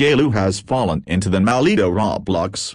Galu has fallen into the Malido Roblox.